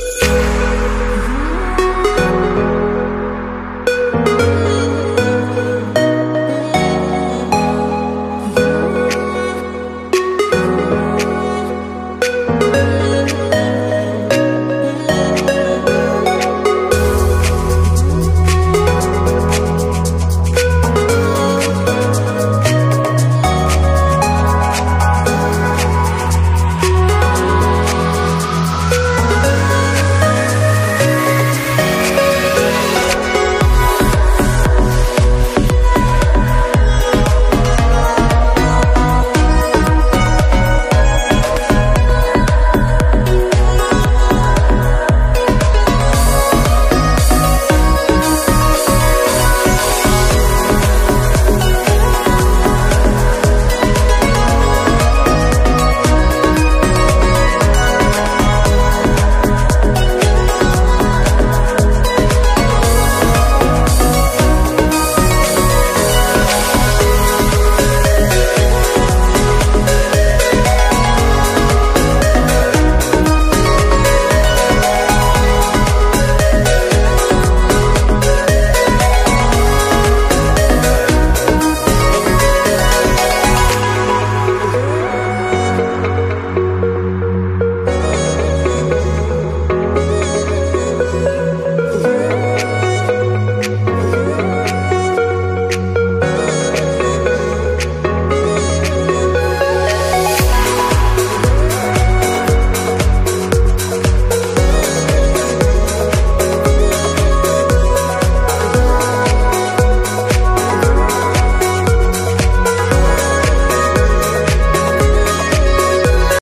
Yeah.